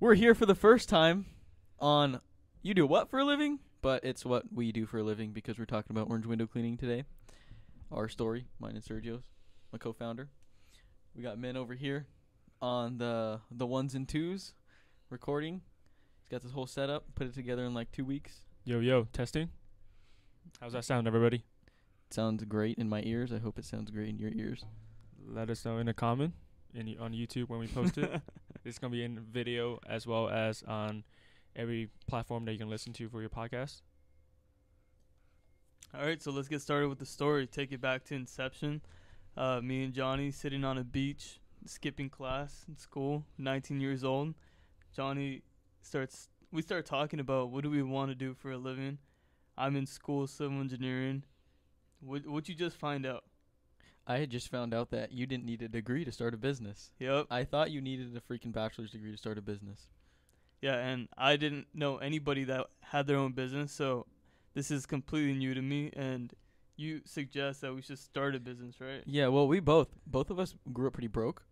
We're here for the first time on You Do What for a Living, but it's what we do for a living because we're talking about orange window cleaning today. Our story, mine and Sergio's, my co-founder. We got Minh over here on the the ones and twos recording. He's got this whole setup, put it together in like two weeks. Yo, yo, testing. How's that sound, everybody? sounds great in my ears. I hope it sounds great in your ears. Let us know in a comment in y- on YouTube when we post it. it's gonna be in video as well as on every platform that you can listen to for your podcast. All right, so let's get started with the story. Take it back to inception. Uh, me and Johnny sitting on a beach, skipping class in school, 19 years old. Johnny starts. We start talking about what do we want to do for a living. I'm in school, civil engineering. What what you just find out? I had just found out that you didn't need a degree to start a business. Yep. I thought you needed a freaking bachelor's degree to start a business. Yeah, and I didn't know anybody that had their own business, so this is completely new to me. And you suggest that we should start a business, right? Yeah, well, we both both of us grew up pretty broke,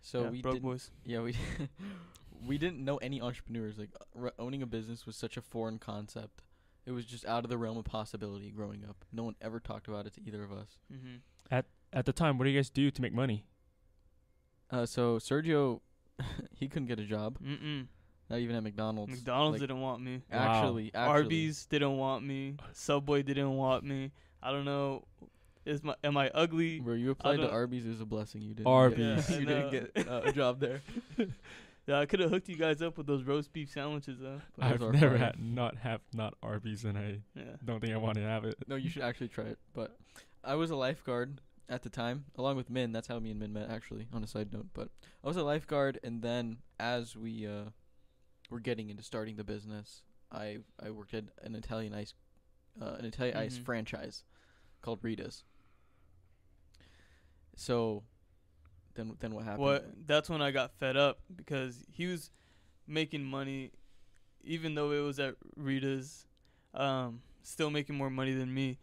so yeah, we broke didn't, boys. yeah we we didn't know any entrepreneurs. Like uh, r- owning a business was such a foreign concept. It was just out of the realm of possibility growing up. No one ever talked about it to either of us. Mm-hmm. At the time, what do you guys do to make money? Uh, so Sergio, he couldn't get a job, Mm-mm. not even at McDonald's. McDonald's Like, didn't want me. Wow. Actually, actually, Arby's didn't want me. Subway didn't want me. I don't know. Is my am I ugly? Where you applied to don't- Arby's is a blessing. You didn't. Arby's. Get, Yeah, you didn't get uh, a job there. Yeah, I could have hooked you guys up with those roast beef sandwiches though. But I've never had not have not Arby's, and I Yeah. don't think I want to have it. No, you should actually try it. But I was a lifeguard at the time, along with Minh. That's how me and Minh met, actually. On a side note, but I was a lifeguard, and then as we uh, were getting into starting the business, I I worked at an Italian ice, uh, an Italian ice Mhm. franchise called Rita's. So, then then what happened? What? That's when I got fed up because he was making money, even though it was at Rita's, um, still making more money than me,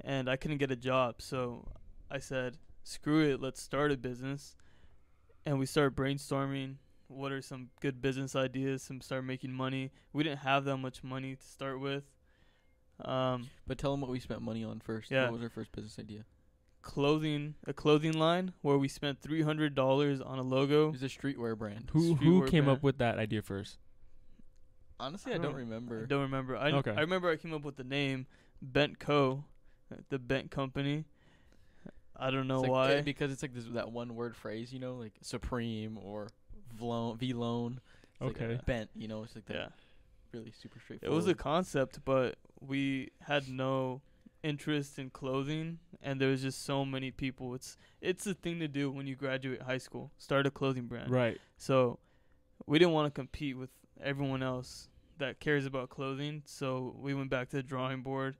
and I couldn't get a job. So I said, "Screw it, let's start a business," and we started brainstorming. What are some good business ideas? Some start making money. We didn't have that much money to start with. Um, But tell them what we spent money on first. Yeah. What was our first business idea? clothing, a clothing line where we spent three hundred dollars on a logo. It was a streetwear brand. Who who Streetwear came brand. up with that idea first? Honestly, I I don't don't- remember. I don't remember. I Okay. I remember I came up with the name Bent Co, the Bent Company. I don't know It's like, why. uh, because it's like this that one word phrase, you know, like supreme or vlone, v-loan. It's like, Okay. uh, bent, you know, it's like that yeah, really super straightforward. it was a concept, but we had no interest in clothing, and there was just so many people. It's it's the thing to do when you graduate high school. Start a clothing brand. Right. So we didn't want to compete with everyone else that cares about clothing. So we went back to the drawing board.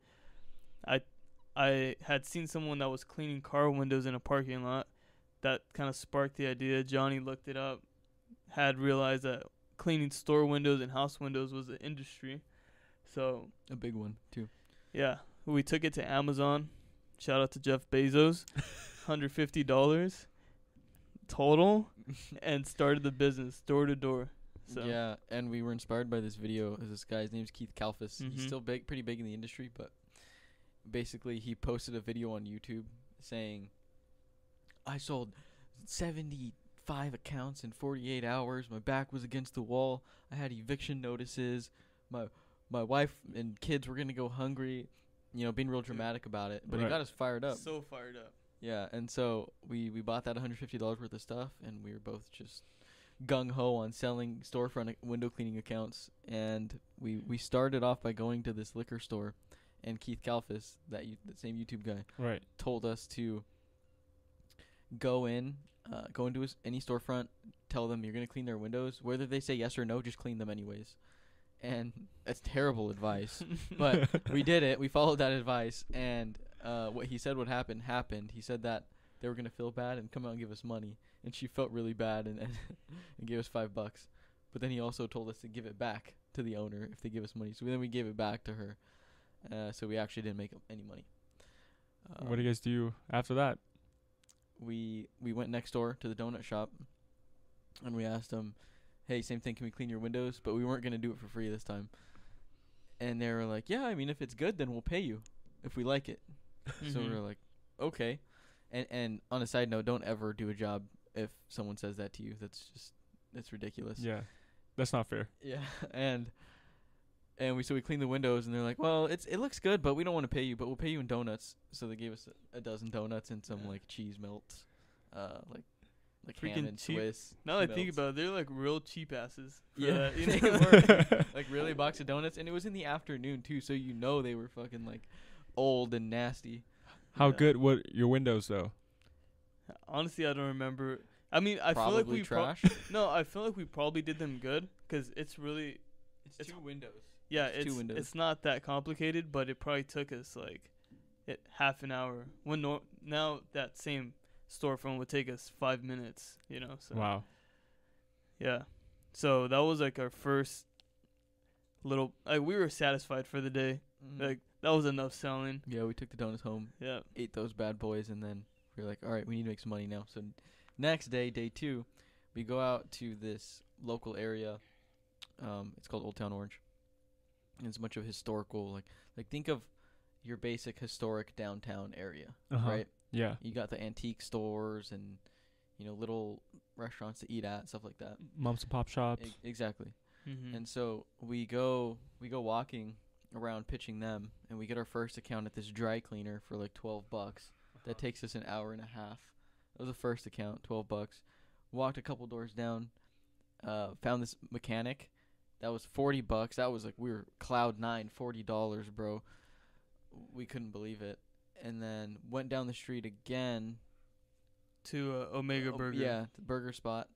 I I had seen someone that was cleaning car windows in a parking lot. That kind of sparked the idea. Johnny looked it up, had realized that cleaning store windows and house windows was an industry. So a big one too. yeah, we took it to Amazon. Shout out to Jeff Bezos. Hundred fifty dollars total, and started the business door to door. So Yeah, and we were inspired by this video. This guy's name's Keith Kalfas. He's Mhm. still big, pretty big in the industry, but basically he posted a video on YouTube saying, "I sold 75 accounts in 48 hours. My back was against the wall. I had eviction notices. My my wife and kids were gonna go hungry." You know, being real dramatic about it, but it got us fired up. so fired up. Yeah, and so we we bought that $150 worth of stuff, and we were both just gung ho on selling storefront window cleaning accounts. And we we started off by going to this liquor store, and Keith Kalfas, that you, the same YouTube guy, Right. told us to go in, uh, go into his, any storefront, tell them you're gonna clean their windows, whether they say yes or no, just clean them anyways. And that's terrible advice but we did it. We followed that advice, and uh, what he said would happen happened. He said that they were gonna feel bad and come out and give us money, and she felt really bad and and, and gave us five bucks. But then he also told us to give it back to the owner if they give us money. So then we gave it back to her. Uh, so we actually didn't make any money. what do Um, you guys do after that? we we went next door to the donut shop and we asked them hey, same thing. Can we clean your windows? But we weren't gonna do it for free this time. And they were like, yeah, I mean, if it's good, then we'll pay you if we like it. So we were like, okay. And and on a side note, don't ever do a job if someone says that to you. That's just that's ridiculous. Yeah, that's not fair. Yeah, and and we so we cleaned the windows, and they're like, "Well, it's it looks good, but we don't want to pay you, but we'll pay you in donuts." So they gave us a, a dozen donuts and some Yeah. like cheese melts, uh, like like Freaking ham and cheap. Swiss. now that I think about it, they're like real cheap asses. Yeah, that, you they know? were. like really a box of donuts, and it was in the afternoon too, so you know they were fucking like old and nasty. How Yeah. good were your windows though? Honestly, I don't remember. I mean, I Probably feel like we pro- no, I feel like we probably did them good because it's really it's, It's- two windows. Yeah, It's two it's windows. it's not that complicated, but it probably took us like it half an hour. When nor- now that same storefront would take us five minutes, you know. So Wow. yeah, so that was like our first little like we were satisfied for the day. Mhm. Like that was enough selling. yeah, we took the donuts home, Yeah. ate those bad boys, and then we were like, all right, we need to make some money now. So next day, day two, we go out to this local area. Um, it's called Old Town Orange. And it's a of historical, like like think of your basic historic downtown area, Uh-huh. right? Yeah. You got the antique stores and you know little restaurants to eat at, stuff like that. Moms and pop shops. E- exactly. Mm-hmm. And so we go we go walking around pitching them and we get our first account at this dry cleaner for like 12 bucks. That takes us an hour and a half. That was the first account, 12 bucks. Walked a couple doors down, uh, found this mechanic. That was 40 bucks. That was like we were cloud 9, 40 dollars, bro. We couldn't believe it. And then went down the street again to uh, Omega Burger. Yeah, the burger spot.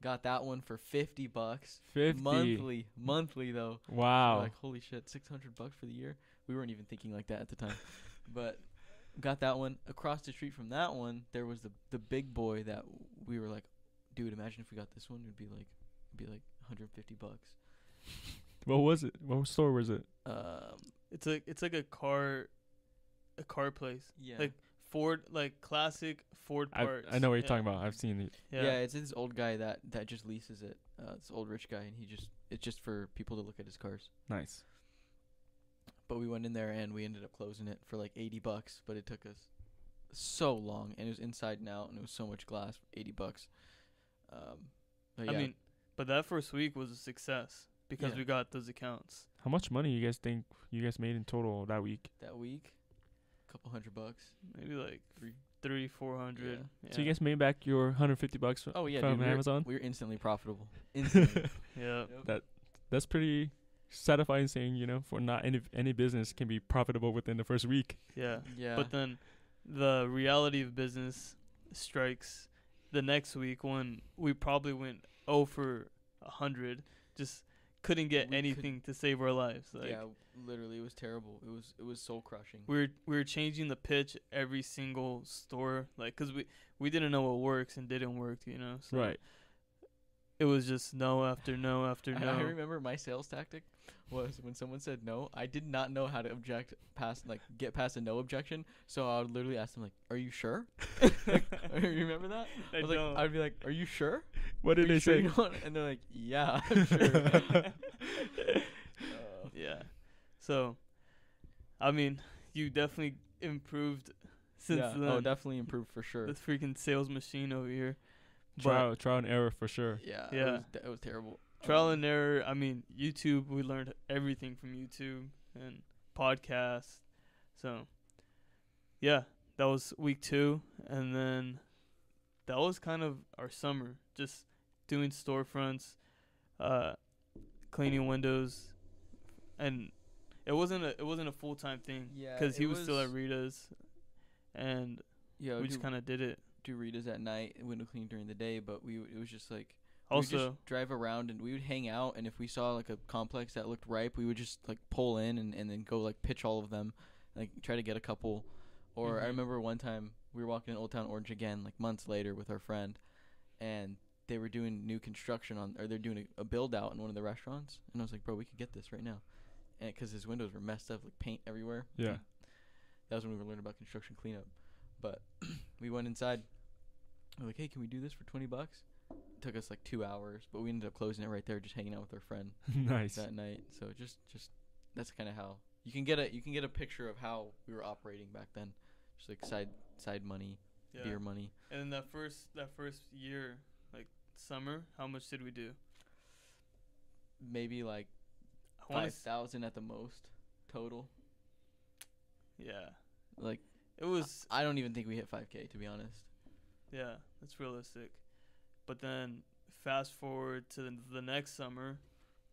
Got that one for 50 bucks. Fifty. Monthly. Monthly though. So Wow. Like holy shit, six hundred bucks for the year. We weren't even thinking like that at the time, but got that one. Across the street from that one, there was the the big boy that we were like, dude, imagine if we got this one, it'd be like, it'd be like 150 bucks. What was it? What store was it? Um, It's like it's like a car, a car place. yeah, Like Ford, like classic Ford I parts. I know what you're Yeah. talking about. I've seen it. yeah. Yeah. it's this old guy that that just leases it. Uh, this old rich guy, and he just it's just for people to look at his cars. Nice. But we went in there and we ended up closing it for like 80 bucks, but it took us so long and it was inside and out and it was so much glass, 80 bucks. Um, but I yeah, mean, but that first week was a success because Yeah. we got those accounts. How much money you guys think you guys made in total that week? that week, a couple hundred bucks. Maybe like Three. three, four hundred. Yeah. So you guys made back your 150 bucks fr- Oh yeah, from dude, we were, Amazon. we were instantly profitable. Instantly. yeah. Yep. That's pretty satisfying saying, you know, for not any any business can be profitable within the first week. Yeah. Yeah. But then the reality of business strikes the next week when we probably went oh for a hundred, just couldn't get We could- anything to save our lives. Like yeah, literally, it was terrible. It was it was soul crushing. we were we were changing the pitch every single store, like, cause we we didn't know what works and didn't work, you know. So Right. It was just no after no after no. I remember my sales tactic was when someone said no, I did not know how to object past like get past a no objection. So I would literally ask them like, "Are you sure?" like, you remember that? I was like, don't. I'd be like, "Are you sure?" What Are did you they sure say? you? And they're like, "Yeah, I'm sure." Uh, Yeah. So, I mean, you definitely improved since yeah. then. Oh, definitely improved for sure. The freaking sales machine over here. But Trial trial and error for sure. Yeah, It Yeah. was, it was terrible. trial Um, and error. I mean, YouTube. We learned everything from YouTube and podcasts. So, yeah, that was week two, and then that was kind of our summer, just doing storefronts, uh, cleaning windows, and it wasn't a it wasn't a full time thing Yeah, because he it was, still at Rita's, and yeah, we just kind of did it. do Ritas at night, and window clean during the day. But we it was just like we would Also, just drive around and we would hang out. And if we saw like a complex that looked ripe, we would just like pull in and, and then go like pitch all of them, like try to get a couple. Or I Mhm. remember one time we were walking in Old Town Orange again, like months later with our friend, and they were doing new construction on, or they're doing a, a build out in one of the restaurants. And I was like, bro, we could get this right now, and because his windows were messed up, like paint everywhere. Yeah. And that was when we were learning about construction cleanup. But we went inside. We're like, hey, can we do this for twenty bucks? It took us like two hours, but we ended up closing it right there, just hanging out with our friend nice. that night. So just just that's kind of how you can get a you can get a picture of how we were operating back then, just like side side money, Yeah. beer money. And then that first that first year, like summer, how much did we do? Maybe like five thousand at the most total. Yeah. Like It was I don't even think we hit 5k to be honest. yeah, that's realistic. But then fast forward to the, the next summer,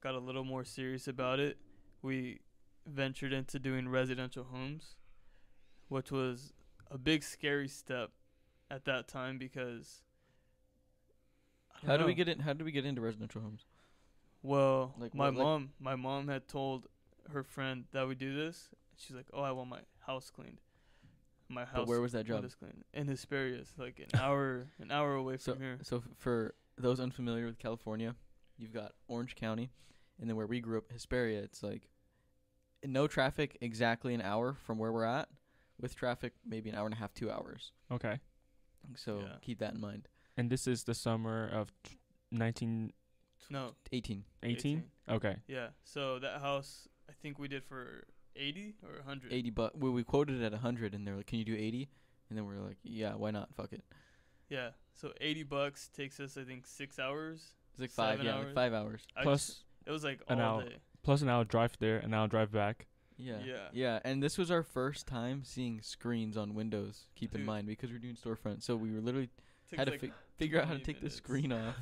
got a little more serious about it. We ventured into doing residential homes, which was a big scary step at that time because I don't How do we get in? How do we get into residential homes? Well, Like my what, like- mom, my mom had told her friend that we do this. She's like, "Oh, I want my house cleaned." My house. But where was that job? windows cleaned in Hesperias, like an hour, an hour away So from here. so f- for those unfamiliar with California, you've got Orange County, and then where we grew up, Hesperia. It's like no traffic, exactly an hour from where we're at. With traffic, maybe an hour and a half, two hours. Okay. So Yeah. keep that in mind. And this is the summer of t- 1918. No, 18. Okay. yeah. So that house, I think we did for eighty or hundred. 80 but we, we quoted it at 100 and they're like, "Can you do 80?" And then we are like, "Yeah, why not? Fuck it." Yeah. So eighty bucks takes us, I think, six hours. It's like 5, Seven yeah, like 5 hours. I Plus just- it was like an all hour. day. Plus an hour drive there, an hour drive back. Yeah. Yeah. Yeah, and this was our first time seeing screens on Windows. Keep in mind because we're doing storefront, so we were literally Took had to like, fi- figure out how to 20 take the screen off.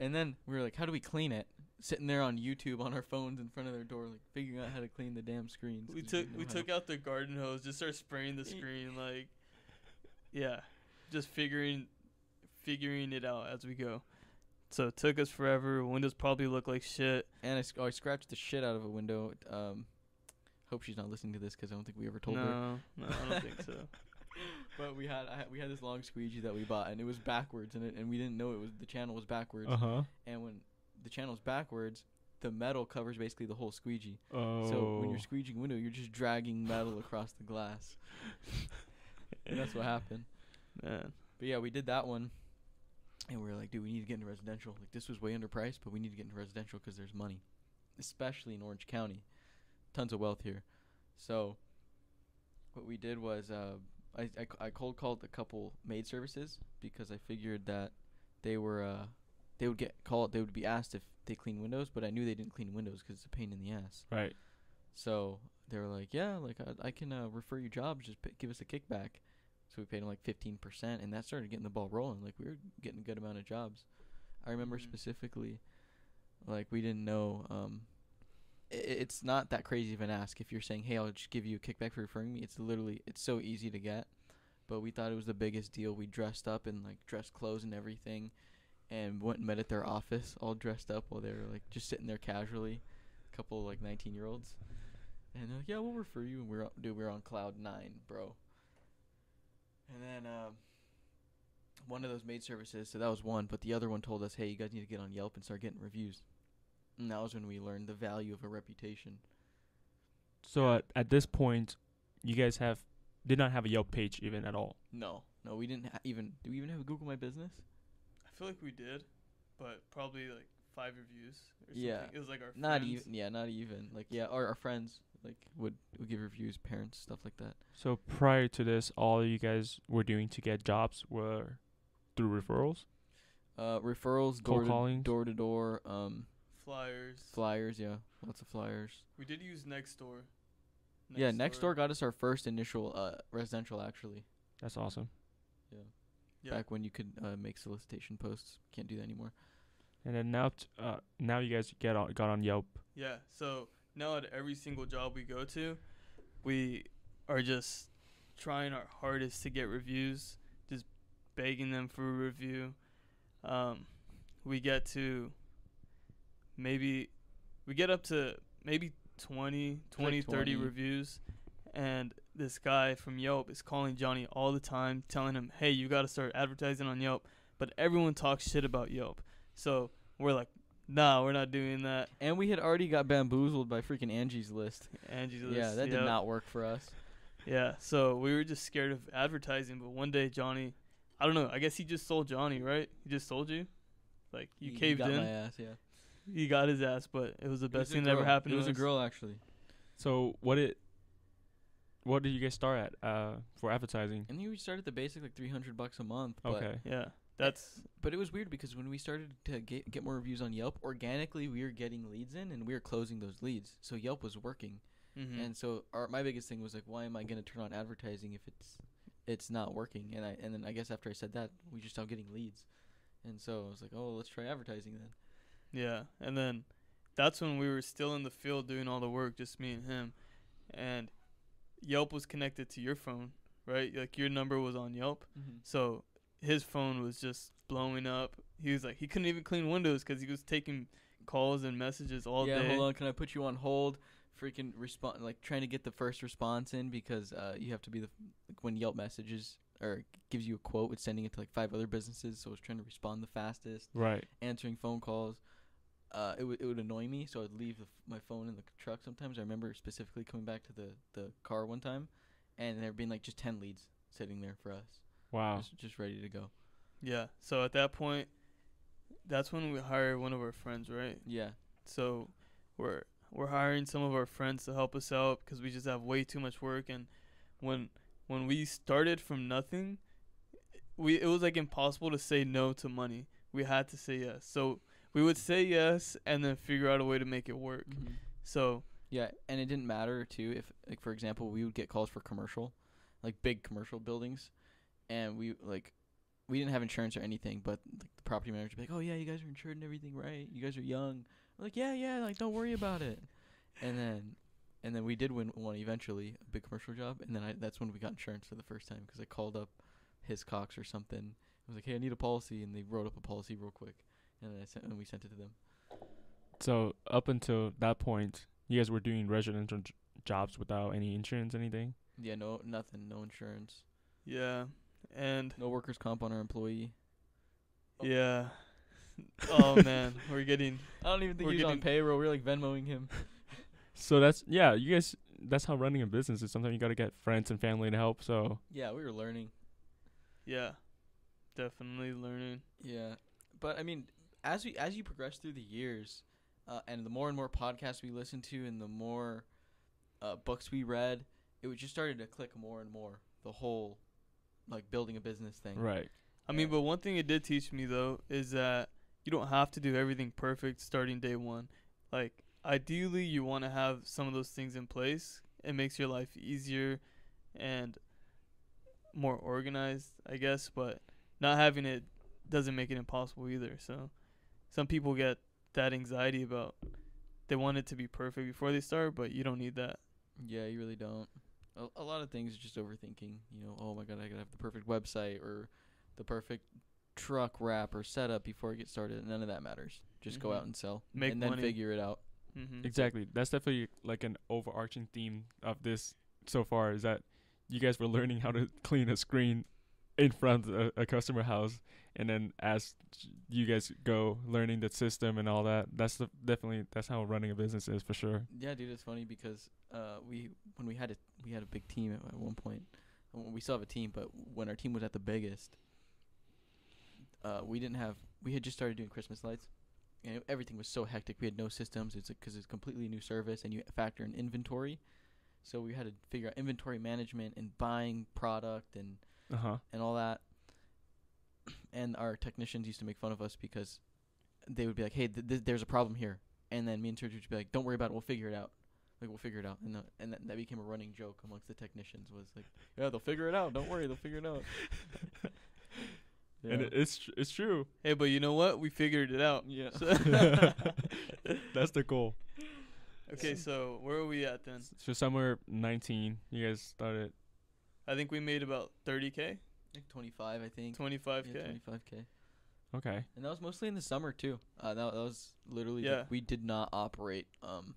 And then we were like, how do we clean it? Sitting there on YouTube on our phones in front of their door, like figuring out how to clean the damn screens. We took we how. took out the garden hose, just started spraying the screen, like, yeah, just figuring figuring it out as we go. So it took us forever. Windows probably look like shit. and I, sc- oh, I scratched the shit out of a window. Um, hope she's not listening to this because I don't think we ever told her. no, no, I don't think so. But we had I, had- we had this long squeegee that we bought, and it was backwards, and it and we didn't know it was the channel was backwards. Uh huh. And when the channel's backwards, the metal covers basically the whole squeegee. Oh. So when you're squeegeeing window, you're just dragging metal across the glass. and that's what happened. Man, But yeah, we did that one, and we were like, dude, we need to get into residential. Like this was way underpriced, but we need to get into residential because there's money, especially in Orange County. Tons of wealth here. So what we did was, uh, I, I, I cold called a couple maid services because I figured that they were uh, they would get called. They would be asked if they clean windows, but I knew they didn't clean windows because it's a pain in the ass. right. So they were like, "Yeah, like I, I can uh, refer you jobs. Just p- give us a kickback." So we paid them like fifteen percent, and that started getting the ball rolling. Like we were getting a good amount of jobs. I remember Mhm. specifically, like we didn't know. Um, it's not that crazy of an ask if you're saying, "Hey, I'll just give you a kickback for referring me." It's literally it's so easy to get, but we thought it was the biggest deal. We dressed up in like dress clothes and everything, and went and met at their office, all dressed up while they were like just sitting there casually. A couple like nineteen year olds. And like, yeah, we'll refer you. And we're dude, we're on cloud nine, bro. And then um, one of those maid services, so that was one, but the other one told us, hey, you guys need to get on Yelp and start getting reviews. And that was when we learned the value of a reputation. So at, at this point, you guys have did not have a Yelp page even at all. No, no, we didn't ha- even. Do we even have a Google My Business? I feel like we did, but probably like five reviews. Or Yeah. something. it was like our Not friends. even. Yeah, not even. Like, yeah, our our friends like would would give reviews, parents, stuff like that. So prior to this, all you guys were doing to get jobs were through referrals. Uh, referrals, Cold door to callings? door to door, um, flyers. flyers. Yeah, lots of flyers. we did use Nextdoor. yeah, Nextdoor got us our first initial uh, residential actually. That's awesome. Yeah. Yeah. Back when you could uh, make solicitation posts, can't do that anymore. And then now, t- uh, now you guys get on, got on Yelp. Yeah. So now at every single job we go to, we are just trying our hardest to get reviews, just begging them for a review. Um, we get to maybe we get up to maybe 20, 20, 30 20. reviews and this guy from Yelp is calling Johnny all the time telling him, "Hey, you got to start advertising on Yelp." But everyone talks shit about Yelp. So, we're like, "Nah, we're not doing that." And we had already got bamboozled by freaking Angie's List. Angie's List. yeah, that yep. did not work for us. Yeah, so we were just scared of advertising, but one day Johnny, I don't know, I guess he just sold Johnny, right? He just sold you? Like you He- caved got in. my ass, yeah. He got his ass, but it was the It was best thing that ever happened It to was a girl actually, So what it what did you guys start at uh for advertising? and we started the basic like three hundred bucks a month. But Okay. Yeah, that's But it was weird because when we started to get get more reviews on Yelp, organically we were getting leads in and we were closing those leads. So Yelp was working. mhm. And so our my biggest thing was like, why am I gonna turn on advertising if it's it's not working? And I and then I guess after I said that, we just stopped getting leads. And so I was like, oh, let's try advertising then. Yeah, and then that's when we were still in the field doing all the work, just me and him. And Yelp was connected to your phone, right? Like your number was on Yelp. So his phone was just blowing up. He was like, he couldn't even clean Windows because he was taking calls and messages all yeah, day. hold on, can I put you on hold? Freaking respond, like trying to get the first response in because uh, you have to be the f- like when Yelp messages or gives you a quote, it's sending it to like five other businesses. So I was trying to respond the fastest. Right. answering phone calls. Uh, it would it would annoy me, so I'd leave the f- my phone in the truck. Sometimes I remember specifically coming back to the the car one time, and there being like just ten leads sitting there for us, Wow. just just ready to go. Yeah. So at that point, that's when we hired one of our friends, right? Yeah, So we're we're hiring some of our friends to help us out because we just have way too much work. And when when we started from nothing, we it was like impossible to say no to money. We had to say yes. So we would say yes and then figure out a way to make it work. Mm-hmm. So yeah, and it didn't matter too if like for example we would get calls for commercial, like big commercial buildings, and we like. We didn't have insurance or anything, but like, the property manager would be like, "Oh yeah, you guys are insured and everything, right? You guys are young." We're like, "Yeah, yeah, like don't worry about it." And then, and then we did win one eventually, a big commercial job, and then I that's when we got insurance for the first time because I called up his Cox or something. I was like, "Hey, I need a policy," and they wrote up a policy real quick, and then I sent and we sent it to them. So up until that point, you guys were doing residential j- jobs without any insurance, anything. Yeah, no, nothing, no insurance, yeah, and no workers' comp on our employee. Oh. yeah. oh man, we're getting I don't even think We're he's on getting- payroll. We're like Venmoing him. So that's yeah, you guys. That's how running a business is. Sometimes you gotta get friends and family to help. So Yeah, we were learning. yeah, definitely learning. Yeah, but I mean, as we as you progress through the years, uh, and the more and more podcasts we listened to, and the more uh, books we read, it was just started to click more and more. The whole like building a business thing. right. I mean, but one thing it did teach me though is that you don't have to do everything perfect starting day one. Like ideally, you want to have some of those things in place. It makes your life easier and more organized, I guess. But not having it doesn't make it impossible either. So some people get that anxiety about they want it to be perfect before they start, but you don't need that. Yeah, you really don't. A, a lot of things are just overthinking. You know, oh my god, I gotta have the perfect website or the perfect truck wrap or setup before I get started. None of that matters. Just go Mhm. out and sell, Make and then money. figure it out. Mm-hmm. Exactly. That's definitely like an overarching theme of this so far is that you guys were learning how to clean a screen in front of a, a customer house and then as you guys go learning the system and all that that's the, definitely that's how running a business is for sure Yeah, dude, it's funny because uh, we when we had a we had a big team at, at one point. We still have a team, but when our team was at the biggest, uh, we didn't have. We had just started doing Christmas lights, and it, everything was so hectic. We had no systems. It's because it's completely new service, and you factor in inventory. So we had to figure out inventory management and buying product and uh-huh and all that. And our technicians used to make fun of us because they would be like, "Hey, th- th- there's a problem here," and then me and Sergio would be like, "Don't worry about it. We'll figure it out. Like we'll figure it out." And the, and that, that became a running joke amongst the technicians was like, "Yeah, they'll figure it out. Don't worry, they'll figure it out." and it's tr- it's true Hey, but you know what? We figured it out. yeah. that's the goal Okay, so where are we at then? so somewhere 19 you guys started I think we made about 30k, like 25, I think. 25k. Yeah, 25k. okay And that was mostly in the summer too. Uh, that, that was literally Yeah. like, we did not operate um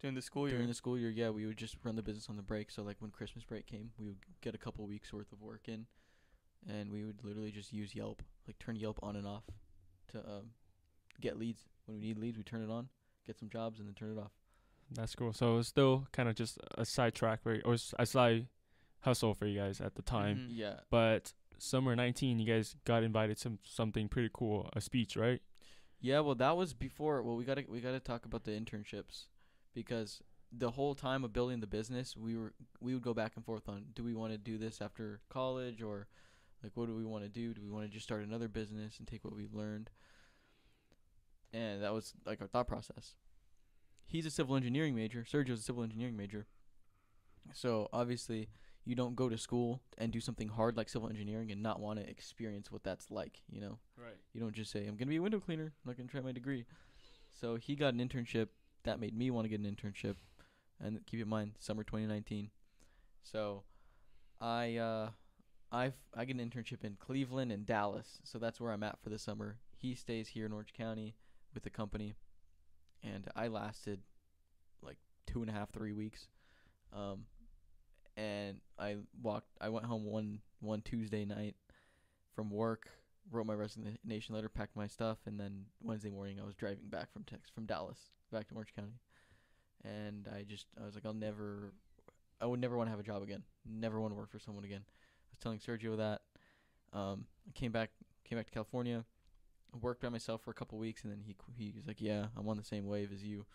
during the school year. during the school year. Yeah, we would just run the business on the break. So like when Christmas break came, we would get a couple weeks worth of work in, and we would literally just use Yelp, like turn Yelp on and off, to um get leads. When we need leads, we turn it on, get some jobs, and then turn it off. that's cool so it's still kind of just a side track for or s- a side hustle for you guys at the time Mhm. Yeah, but summer 19, you guys got invited to something pretty cool, a speech, right? Yeah, well, that was before. Well, we gotta we gotta talk about the internships, because the whole time of building the business, we were we would go back and forth on do we want to do this after college or like what do we want to do? Do we want to just start another business and take what we've learned? And that was like our thought process. He's a civil engineering major. Sergio's a civil engineering major. So obviously, you don't go to school and do something hard like civil engineering and not want to experience what that's like. You know. Right. You don't just say, I'm going to be a window cleaner. I'm not going to try my degree. So he got an internship. That made me want to get an internship. And keep in mind, summer 2019. So I uh, I've, I get an internship in Cleveland and Dallas. So that's where I'm at for the summer. He stays here in Orange County with the company. And I lasted like two and a half, three weeks. Um, and I walked, I went home one, one Tuesday night from work wrote my resignation letter, packed my stuff, and then Wednesday morning I was driving back from Texas, from Dallas back to Orange County, and I just I was like I'll never, I would never want to have a job again, never want to work for someone again. I was telling Sergio that. Um, I came back came back to California, worked by myself for a couple weeks, and then he he was like, yeah, I'm on the same wave as you,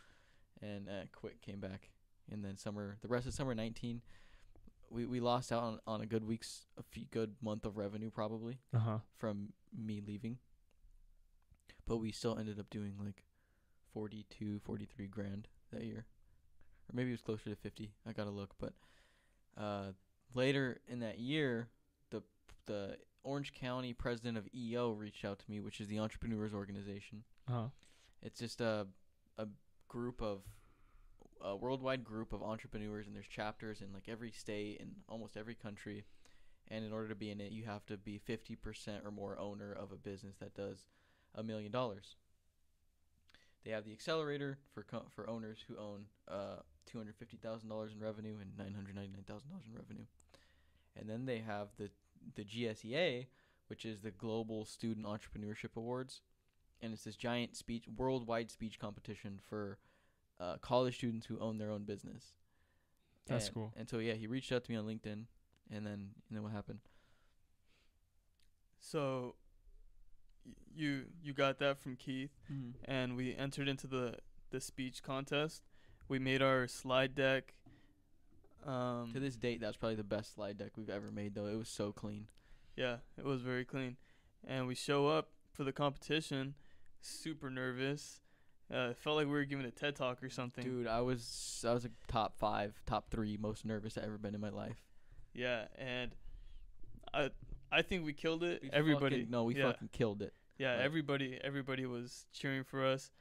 and uh, quit, came back, and then summer the rest of summer 19 we we lost out on, on a good week's a few good month of revenue probably Uh huh. from me leaving. But we still ended up doing like 42, 43 grand that year. Or maybe it was closer to 50. I got to look, but uh later in that year, the the Orange County president of EO reached out to me, which is the entrepreneurs organization. Uh huh. It's just a a group of a worldwide group of entrepreneurs, and there's chapters in like every state and almost every country. And in order to be in it, you have to be 50% or more owner of a business that does a million dollars. They have the accelerator for co- for owners who own uh, $250,000 in revenue and $999,000 in revenue. And then they have the the GSEA, which is the Global Student Entrepreneurship Awards, and it's this giant speech worldwide speech competition for uh, college students who own their own business. That's And- cool. And so yeah, he reached out to me on LinkedIn, and then and then what happened? So y- you you got that from Keith, Mm-hmm. and we entered into the the speech contest. We made our slide deck. Um, To this date, that's probably the best slide deck we've ever made, though. It was so clean. Yeah, it was very clean. And we show up for the competition, super nervous. Uh, it felt like we were giving a TED talk or something. Dude, I was I was like top five, top three most nervous I've ever been in my life. Yeah, and I I think we killed it. We everybody, fucking- no, we yeah, fucking killed it. yeah, like- everybody, everybody was cheering for us,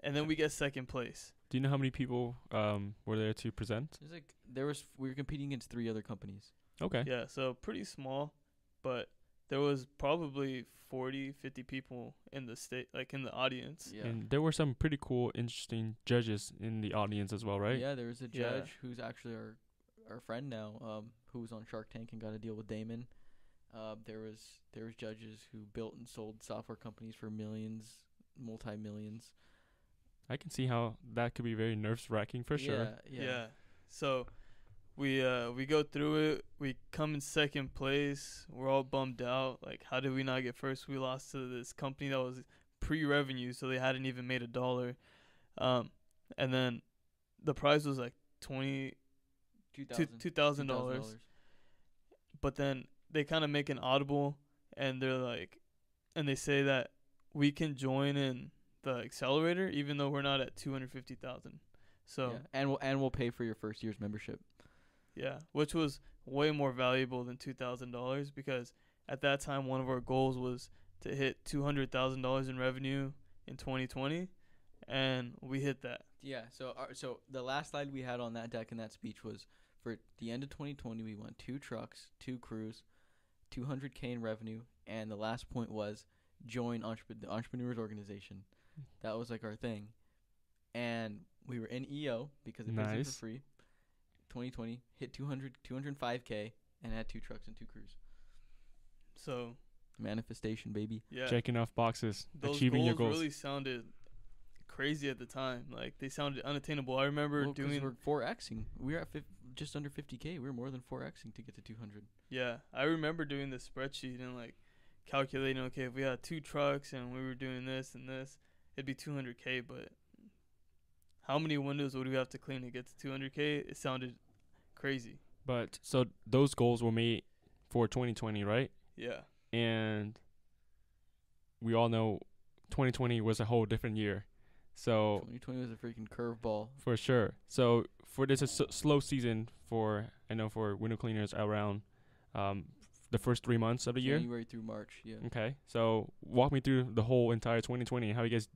and then we get second place. Do you know how many people um were there to present? There's like there was we were competing against three other companies. Okay. Yeah, so pretty small, but there was probably 40, 50 people in the state, like in the audience. Yeah. And there were some pretty cool, interesting judges in the audience as well, right? Yeah, there was a Yeah. judge who's actually our our friend now, um, who was on Shark Tank and got a deal with Daymond. Uh, there was there was judges who built and sold software companies for millions, multi millions. I can see how that could be very nerves wracking for sure. Yeah, yeah. Yeah. So we uh we go through it. We come in second place. We're all bummed out. Like, how did we not get first? We lost to this company that was pre-revenue, so they hadn't even made a dollar. Um, and then the prize was like twenty Two two thousand. two thousand dollars. But then they kind of make an audible, and they're like, and they say that we can join in the accelerator even though we're not at two hundred fifty thousand. So Yeah. And we'll and we'll pay for your first year's membership. Yeah, which was way more valuable than two thousand dollars because at that time one of our goals was to hit two hundred thousand dollars in revenue in 2020, and we hit that. Yeah. So our, so the last slide we had on that deck in that speech was for the end of 2020 we won two trucks, two crews, 200k in revenue, and the last point was join entrep- the entrepreneurs organization. Hmm. That was like our thing, and we were in EO because it pays it Nice. for free. 2020 hit 200 205k and had two trucks and two crews. So Manifestation, baby. yeah, Checking off boxes, those achieving goals, your goals. really sounded crazy at the time. Like they sounded unattainable. I remember Well, 'cause doing we're four xing. We were at fif- just under 50k. We were more than 4xing to get to 200. Yeah, I remember doing the spreadsheet and like calculating. Okay, if we had two trucks and we were doing this and this, it'd be 200k. But how many windows would we have to clean to get to 200k? It sounded crazy. But so those goals were made for 2020, right? Yeah. And we all know 2020 was a whole different year. So 2020 was a freaking curveball. for sure. So for this is s- slow season for I know for window cleaners around um, the first three months of the year. January through March. Yeah. Okay. So walk me through the whole entire 2020. How you guys,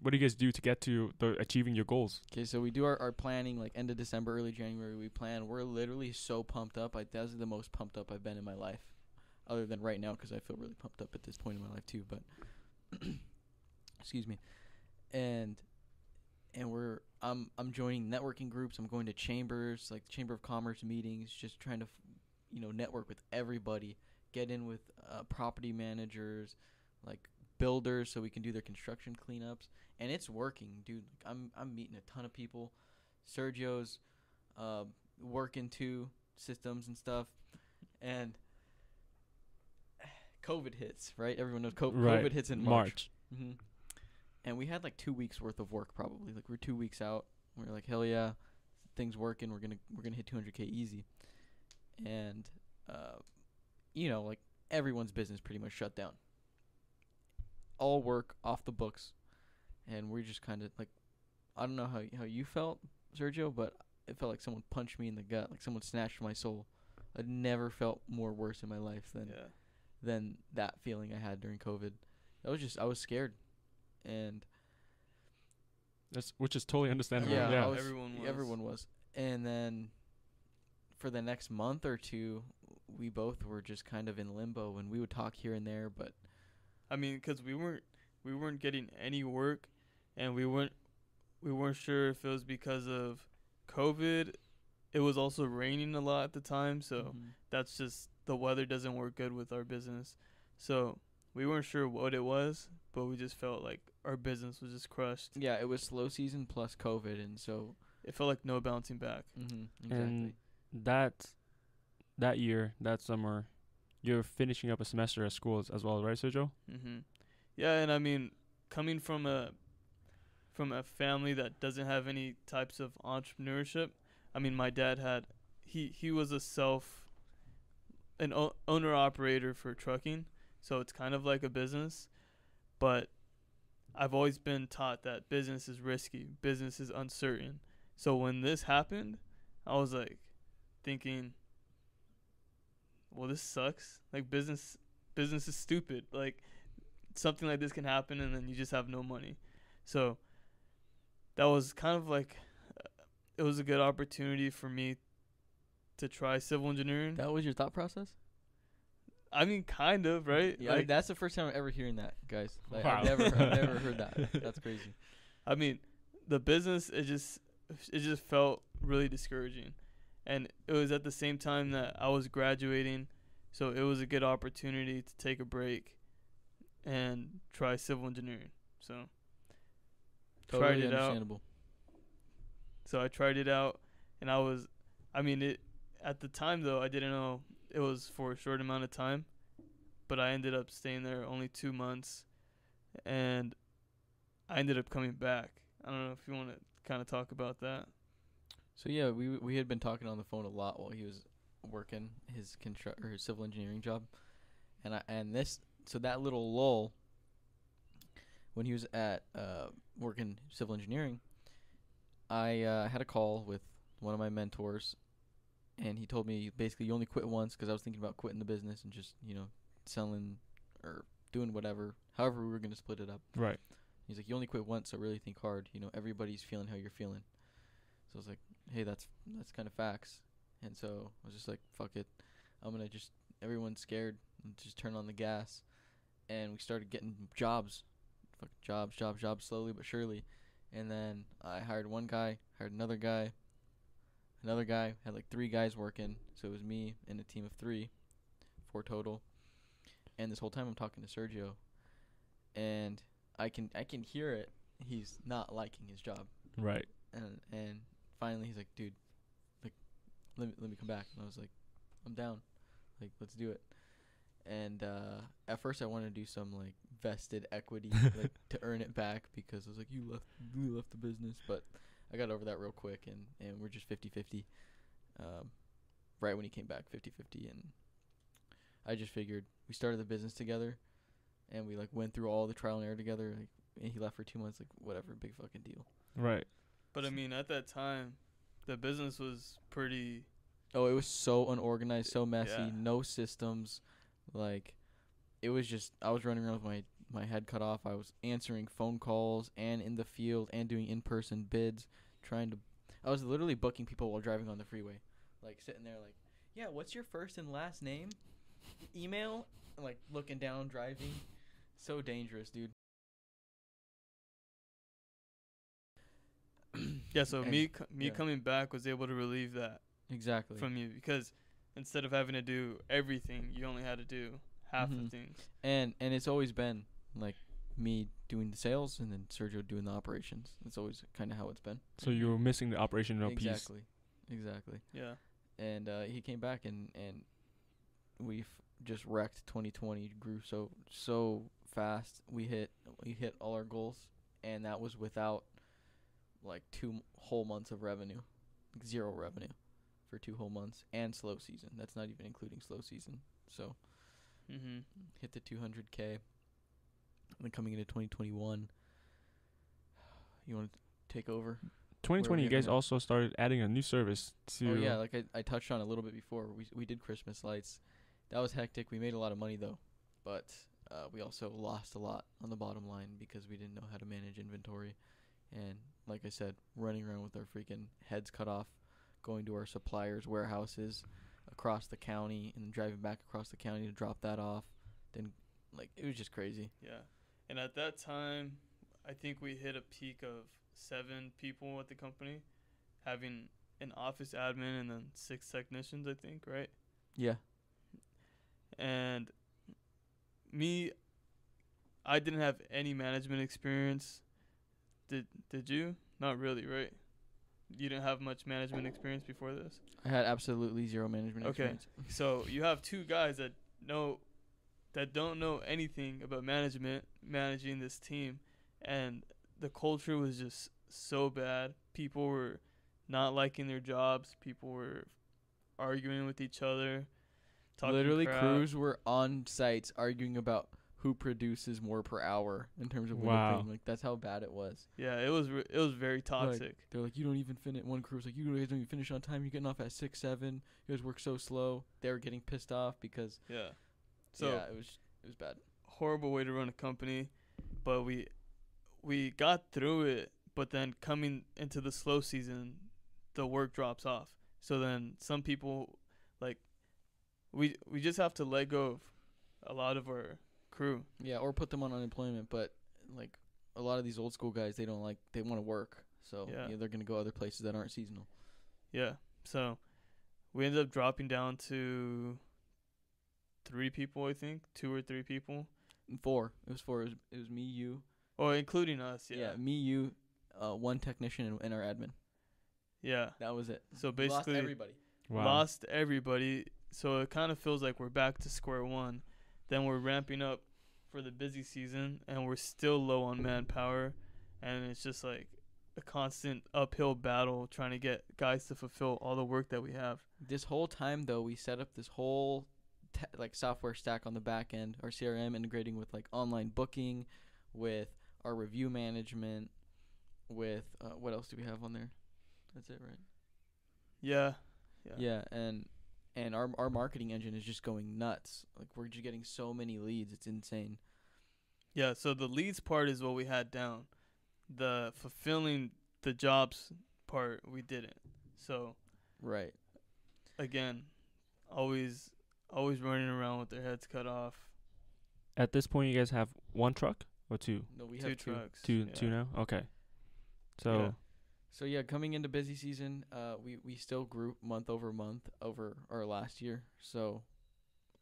what do you guys do to get to the achieving your goals? Okay, so we do our, our planning like end of December, early January. We plan. We're literally so pumped up. I that's the most pumped up I've been in my life, other than right now because I feel really pumped up at this point in my life too. But excuse me, and and we're I'm I'm joining networking groups. I'm going to chambers like Chamber of Commerce meetings, just trying to you know network with everybody, get in with uh, property managers, like builders, so we can do their construction cleanups and it's working, dude. Like, I'm I'm meeting a ton of people. Sergio's uh, working too systems and stuff, and COVID hits. Right, everyone knows co- Right. COVID hits in March. March. hmm And we had like two weeks worth of work probably. Like we're two weeks out. We're like hell yeah, things working. We're gonna we're gonna hit 200k easy, and uh, you know like everyone's business pretty much shut down. All work off the books and we're just kind of like I don't know how how you felt, Sergio, but it felt like someone punched me in the gut, like someone snatched my soul. I'd never felt more worse in my life than Yeah. than that feeling I had during COVID. I was just I was scared, and That's which is totally understandable. yeah, Yeah. Was, Everyone was. everyone was. And then for the next month or two, we both were just kind of in limbo, and we would talk here and there, but I mean, 'cause we weren't we weren't getting any work, and we weren't we weren't sure if it was because of COVID. It was also raining a lot at the time, so Mhm. that's just the weather doesn't work good with our business. So we weren't sure what it was, but we just felt like our business was just crushed. yeah, it was slow season plus COVID, and so It felt like no bouncing back. hmm exactly. And that that year, that summer, you're finishing up a semester at school as, as well, right, Sergio? Mhm. Yeah, and I mean, coming from a from a family that doesn't have any types of entrepreneurship, I mean, my dad had he he was a self an o- owner operator for trucking, so it's kind of like a business, but I've always been taught that business is risky, business is uncertain. So when this happened, I was like thinking well this sucks. Like business business is stupid. Like something like this can happen and then you just have no money. So that was kind of like uh, it was a good opportunity for me to try civil engineering. that was your thought process. I mean, kind of, right? Yeah, Like, that's the first time I'm ever hearing that, guys. Like, Wow. I've never, I've never heard that. That's crazy. I mean, the business it just it just felt really discouraging, and it was at the same time that I was graduating, so it was a good opportunity to take a break, and try civil engineering. So Totally tried it out. So I tried it out, and I was, I mean, it at the time though I didn't know it was for a short amount of time, but I ended up staying there only two months, and I ended up coming back. I don't know if you want to kind of talk about that. So yeah, we we had been talking on the phone a lot while he was working his construct or his civil engineering job, and I and this so that little lull when he was at uh, working civil engineering, I uh, had a call with one of my mentors, and he told me basically you only quit once because I was thinking about quitting the business and just you know selling or doing whatever, however we were gonna split it up. Right. He's like, you only quit once, so really think hard. You know, everybody's feeling how you're feeling. So I was like, hey, that's that's kind of facts. And so I was just like, fuck it, I'm gonna just everyone's scared, and just turn on the gas. And we started getting jobs, fuck jobs, jobs, jobs, slowly but surely. And then I hired one guy, hired another guy, another guy, had like three guys working. So it was me and a team of three, four total. And this whole time I'm talking to Sergio, and I can I can hear it. He's not liking his job, Right. and finally he's like, dude, like let me let me come back. And I was like, I'm down. Like let's do it. And uh, at first I wanted to do some like vested equity like to earn it back because I was like you left you left the business, but I got over that real quick and and we're just 50-50. Um, right when he came back 50-50 and I just figured we started the business together and we like went through all the trial and error together like and he left for 2 months like whatever big fucking deal. Right. But I mean, at that time, the business was pretty. Oh, it was so unorganized, so messy, Yeah. no systems. Like it was just I was running around with my my head cut off. I was answering phone calls and in the field and doing in-person bids, trying to I was literally booking people while driving on the freeway. Like sitting there like, "Yeah, what's your first and last name?" Email, and, like looking down driving. So dangerous, dude. Yeah, so And- me co- me yeah. coming back was able to relieve that Exactly. from you because instead of having to do everything, you only had to do half Mhm. the things. and and it's always been like me doing the sales and then Sergio doing the operations. That's always kind of how it's been. So you were missing the operational piece. exactly, exactly. Yeah. And uh, he came back and and we've just wrecked 2020. Grew so so fast. We hit we hit all our goals, and that was without like two whole months of revenue, like zero revenue for two whole months, and slow season. That's not even including slow season. So mm-hmm. hit the 200k. And then coming into 2021, you want to take over? 2020, you gonna guys go? also started adding a new service to. Oh yeah, like I, I touched on a little bit before. We we did Christmas lights. That was hectic. We made a lot of money though, but uh, we also lost a lot on the bottom line because we didn't know how to manage inventory, and like I said, running around with our freaking heads cut off, going to our suppliers' warehouses across the county and driving back across the county to drop that off. Then, like it was just crazy. Yeah. And at that time, I think we hit a peak of seven people at the company, having an office admin and then six technicians, I think, right? Yeah. And me, I didn't have any management experience. Did Did you? Not really, right? You didn't have much management experience before this. I had absolutely zero management Okay. experience. So you have two guys that know that don't know anything about management managing this team and the culture was just so bad. People were not liking their jobs. People were arguing with each other. talking Literally, crap. crews were on sites arguing about who produces more per hour in terms of window Wow. Like that's how bad it was. Yeah, it was re- it was very toxic. They're like, you don't even finish. One crew was like, you guys don't even finish on time. You're getting off at six, seven. You guys work so slow. They were getting pissed off because yeah. So yeah, it was it was bad. horrible way to run a company, but we we got through it. But then coming into the slow season, the work drops off. So then some people like we we just have to let go of a lot of our crew. Yeah, or put them on unemployment. But like a lot of these old school guys, they don't like they want to work. So Yeah. yeah, they're gonna go other places that aren't seasonal. Yeah. So we ended up dropping down to three people, I think, two or three people. Four. It was four. It was, it was me, you. Oh, including us. Yeah, Yeah. me, you, uh, one technician, and, and our admin. Yeah. That was it. So We lost basically everybody. Wow. lost everybody. So it kind of feels like we're back to square one. Then we're ramping up for the busy season, and we're still low on manpower, and it's just like a constant uphill battle trying to get guys to fulfill all the work that we have. This whole time though, we set up this whole te- like software stack on the back end, our CRM integrating with like online booking, with our review management, with uh, what else do we have on there? That's it, right? Yeah, yeah, Yeah, and and our our marketing engine is just going nuts. Like we're just getting so many leads, it's insane. Yeah, So the leads part is what we had down. The fulfilling the jobs part we didn't. So Right. again, always always running around with their heads cut off. At this point, you guys have one truck or two? No, we two have two. trucks. Two, two yeah. now. Okay. So Yeah. So yeah, coming into busy season, uh, we we still grew month over month over our last year. So,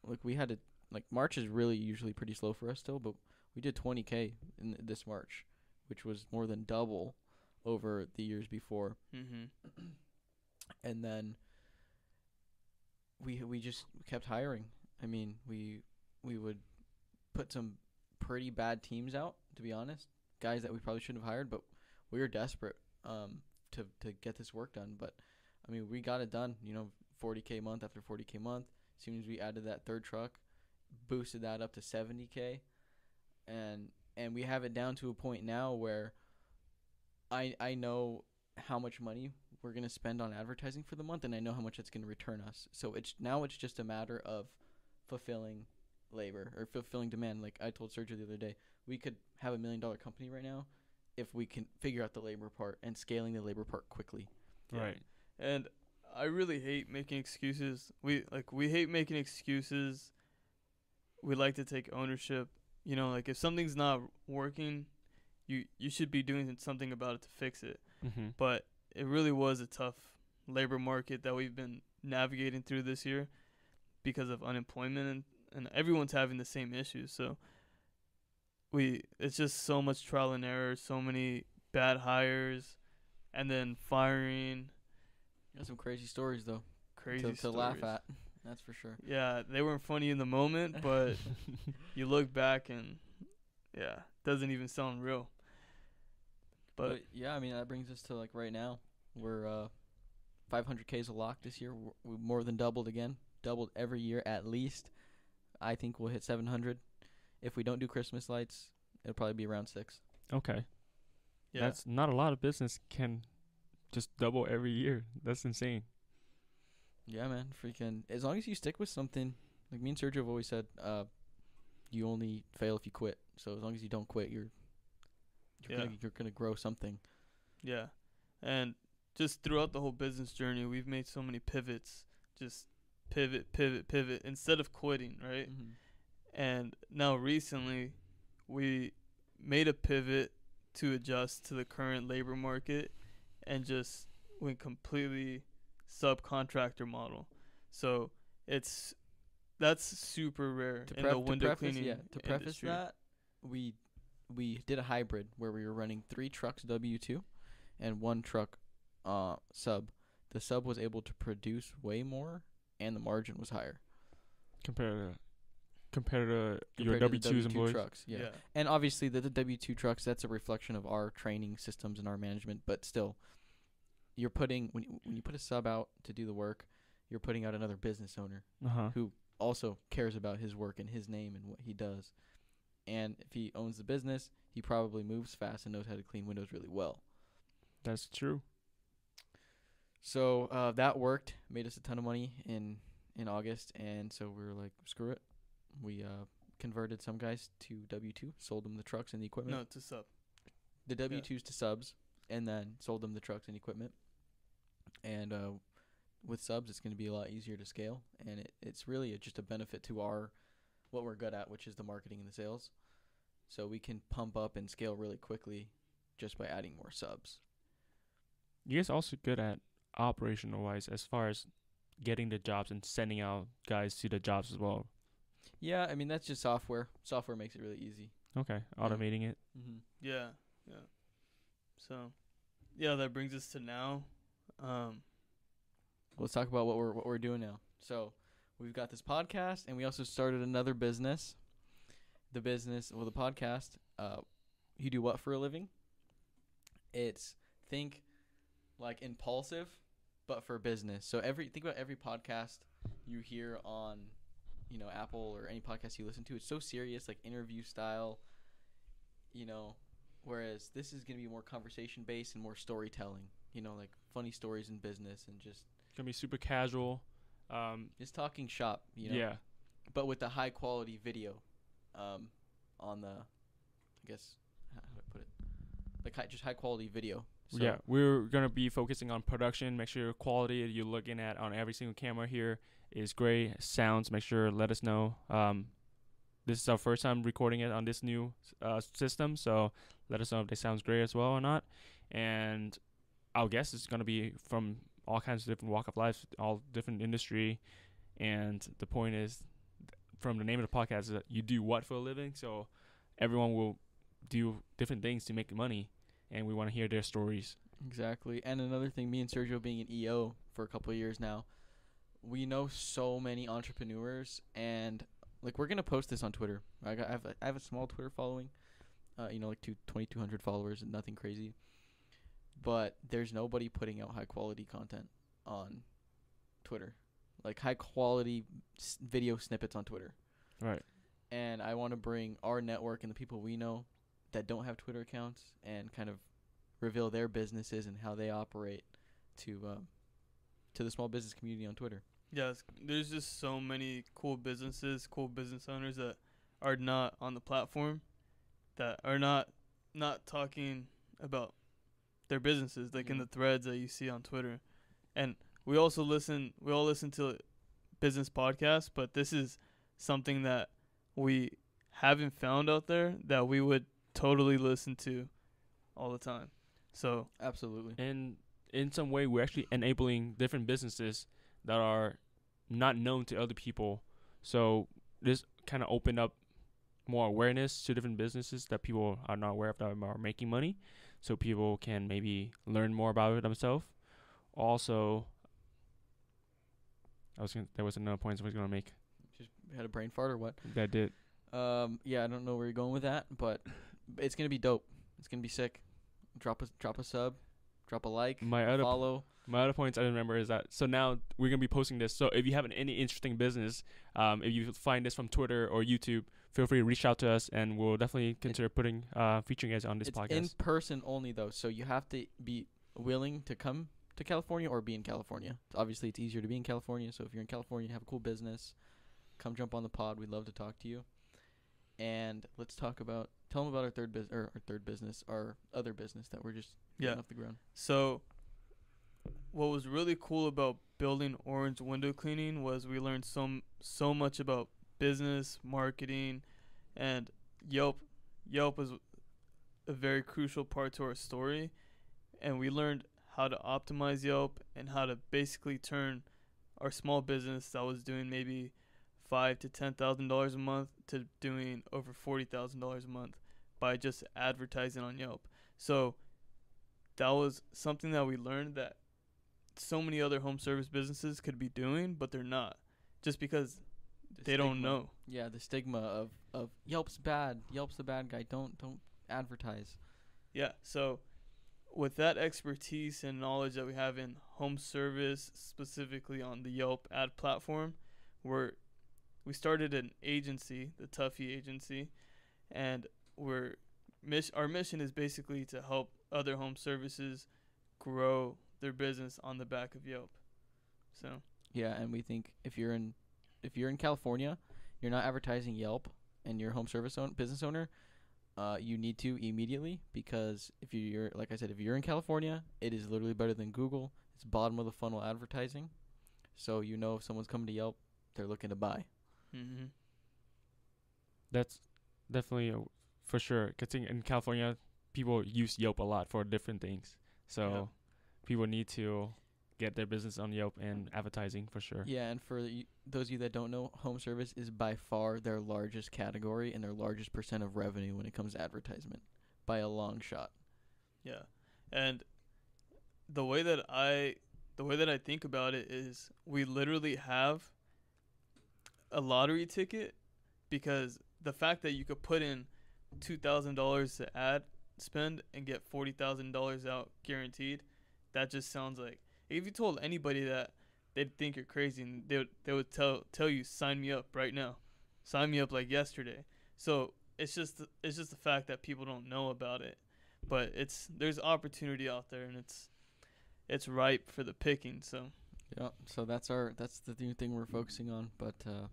like we had to like March is really usually pretty slow for us still, but we did 20k in this March, which was more than double over the years before. Mhm. And then we we just kept hiring. I mean, we we would put some pretty bad teams out, to be honest. Guys that we probably shouldn't have hired, but we were desperate um, to to get this work done. But I mean, we got it done. You know, 40k month after 40k month. As soon as we added that third truck, boosted that up to 70k, and and we have it down to a point now where I I know how much money we're gonna spend on advertising for the month, and I know how much it's gonna return us. So it's now it's just a matter of fulfilling labor or fulfilling demand. Like I told Sergio the other day, we could have a million dollar company right now if we can figure out the labor part and scaling the labor part quickly. Yeah. Right. And I really hate making excuses. We like we hate making excuses. We like to take ownership. You know, like if something's not working, you you should be doing something about it to fix it. Mm-hmm. But it really was a tough labor market that we've been navigating through this year because of unemployment and, and everyone's having the same issues. So we it's just so much trial and error, so many bad hires and then firing Got some crazy stories though crazy to, to laugh at. That's for sure. Yeah, they weren't funny in the moment, but you look back and yeah, doesn't even sound real. But, But yeah, I mean that brings us to like right now. We're uh, 500k is a lock this year. We're, we more than doubled again. Doubled every year at least. I think we'll hit 700. If we don't do Christmas lights, it'll probably be around six. Okay. yeah, That's not a lot of business can just double every year. That's insane. Yeah, man. Freaking. As long as you stick with something, like me and Sergio have always said, uh, you only fail if you quit. So as long as you don't quit, you're you're Yeah. gonna you're gonna grow something. yeah, and just throughout the whole business journey, we've made so many pivots. Just pivot, pivot, pivot instead of quitting, right? Mm-hmm. And now recently, we made a pivot to adjust to the current labor market and just went completely subcontractor model. So it's that's super rare to, in pref- the window to preface, cleaning yeah, to preface industry. that, we we did a hybrid where we were running three trucks W two, and one truck, uh, sub. The sub was able to produce way more, and the margin was higher Compared to compared to your compared W to the twos W2 employees. trucks. Yeah. yeah. and obviously the, the W two trucks. That's a reflection of our training systems and our management. But still, you're putting when you, when you put a sub out to do the work, you're putting out another business owner Uh huh. who also cares about his work and his name and what he does. And if he owns the business, he probably moves fast and knows how to clean windows really well. That's true. So uh, that worked, made us a ton of money in in August, and so we were like, screw it. We uh, converted some guys to W two, sold them the trucks and the equipment. No, to sub. the W twos to subs, and then sold them the trucks and equipment. And uh, with subs, it's going to be a lot easier to scale, and it, it's really a, just a benefit to our what we're good at, which is the marketing and the sales. So we can pump up and scale really quickly just by adding more subs. You guys also good at operational wise as far as getting the jobs and sending out guys to the jobs as well. Yeah, I mean that's just software. Software makes it really easy. Okay, automating it. Mm-hmm. Yeah, yeah. So, yeah, that brings us to now. Um, Let's talk about what we're what we're doing now. So we've got this podcast, and we also started another business. The business, well, the podcast. Uh, you do what for a living? It's think like Impaulsive, but for business. So every think about every podcast you hear on, you know, Apple or any podcast you listen to. It's so serious, like interview style. You know, whereas this is gonna be more conversation based and more storytelling. You know, like funny stories in business and just it's Gonna be super casual. Um, just talking shop, you know. yeah, But with the high quality video, um, on the, I guess, how do I put it? Like high, just high quality video. So yeah. We're gonna be focusing on production. Make sure quality you're looking at on every single camera here is great. Sounds. Make sure let us know. Um, this is our first time recording it on this new uh, system, so let us know if it sounds great as well or not. And our guess is gonna be from all kinds of different walk of life, all different industry. And the point is, from the name of the podcast, is that you do what for a living. So everyone will do different things to make money, and we want to hear their stories. Exactly. And another thing, me and Sergio being an EO for a couple of years now, we know so many entrepreneurs, and like we're gonna post this on Twitter. I, got, I have a, I have a small Twitter following, uh, you know, like two twenty two hundred followers, and nothing crazy. But there's nobody putting out high quality content on Twitter, like high quality s- video snippets on Twitter. Right. And I want to bring our network and the people we know that don't have Twitter accounts and kind of reveal their businesses and how they operate to um, to the small business community on Twitter. Yes, there's just so many cool businesses, cool business owners that are not on the platform, that are not not talking about their businesses, like in Mhm. the threads that you see on Twitter. And we also listen. We all listen to business podcasts, but this is something that we haven't found out there that we would totally listen to all the time. So Absolutely. And in some way, we're actually enabling different businesses that are not known to other people. So this kind of opened up more awareness to different businesses that people are not aware of that are making money. So people can maybe learn more about it themselves. Also, I was gonna, there was another point I was gonna make Just had a brain fart or what? that did Um, yeah, I don't know where you're going with that, but it's gonna be dope. It's gonna be sick. Drop a drop a sub, drop a like, my other follow. My other points I remember is that so now we're gonna be posting this. So if you have an, any interesting business, um, if you find this from Twitter or YouTube, feel free to reach out to us, and we'll definitely consider putting uh featuring you guys on this it's podcast. in person only though, so you have to be willing to come to California or be in California. Obviously, it's easier to be in California. So if you're in California, have a cool business, come jump on the pod. We'd love to talk to you. And let's talk about tell them about our third business or our third business, our other business that we're just getting Yeah. off the ground. So, what was really cool about building Orange Window Cleaning was we learned so so much about business, marketing, and Yelp. Yelp was a very crucial part to our story, and we learned how to optimize Yelp and how to basically turn our small business that was doing maybe five to ten thousand dollars a month to doing over forty thousand dollars a month by just advertising on Yelp. So that was something that we learned that so many other home service businesses could be doing, but they're not, just because The they don't know. Yeah, the stigma of of Yelp's bad. Yelp's the bad guy. Don't don't advertise. Yeah. So, with that expertise and knowledge that we have in home service, specifically on the Yelp ad platform, we're we started an agency, the Tuffy Agency, and we're miss our mission is basically to help other home services grow their business on the back of Yelp. So Yeah, and we think if you're in if you're in California, you're not advertising Yelp and you're home service own, business owner, uh, you need to immediately because if you- you're like I said, if you're in California, it is literally better than Google. It's bottom of the funnel advertising, so you know if someone's coming to Yelp, they're looking to buy. mm-hmm. That's definitely a, for sure. Cause in in California, people use Yelp a lot for different things. So Yeah. People need to get their business on Yelp and advertising for sure. Yeah, and for y- those of you that don't know, home service is by far their largest category and their largest percent of revenue when it comes to advertisement, by a long shot. Yeah. And the way that I the way that I think about it is we literally have a lottery ticket because the fact that you could put in $2,000 to ad spend and get $40,000 out guaranteed, that just sounds like if you told anybody that they'd think you're crazy and they would, they would tell tell you sign me up right now. Sign me up like yesterday. So, it's just it's just the fact that people don't know about it but it's there's opportunity out there and it's it's ripe for the picking so Yeah, so that's our that's the new thing we're focusing on. But uh,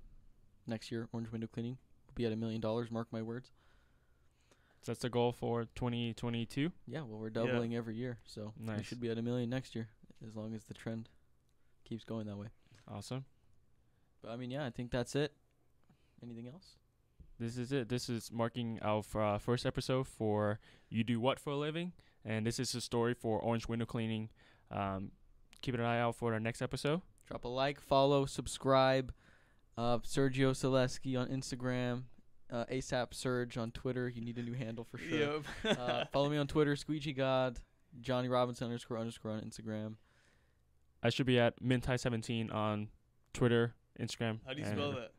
next year, orange window cleaning will be at a million dollars. Mark my words. So that's the goal for 2022. Yeah, well, we're doubling every year, so we Nice. should be at a million next year, as long as the trend keeps going that way. Awesome. But I mean, yeah, I think that's it. Anything else? This is it. This is marking our uh, first episode for You Do What for a Living. And this is a story for Orange Window Cleaning. Um, keep an eye out for our next episode. Drop a like, follow, subscribe. Uh, Sergio Silesky on Instagram. Uh, ASAP Surge on Twitter. You need a new handle for sure. yep uh, follow me on Twitter, Squeegee God, Johnny Robinson underscore underscore on Instagram. I should be at MinhThai17 on Twitter, Instagram. How do you spell that?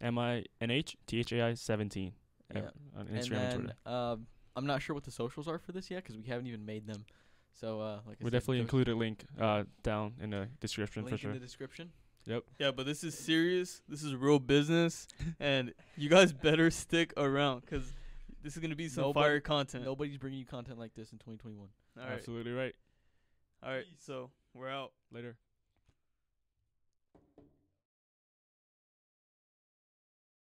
M I N H T H A I 17. Yeah. On Instagram and, then Twitter. um, I'm not sure what the socials are for this yet because we haven't even made them. So uh, like I We'll said, definitely include a link uh, down in the description link for sure. in the description. Yeah, but this is serious. This is real business, and you guys better stick around because this is gonna be some Nobody- fire content. Nobody's bringing you content like this in 2021. All right, Absolutely right. all right. So we're out. Later.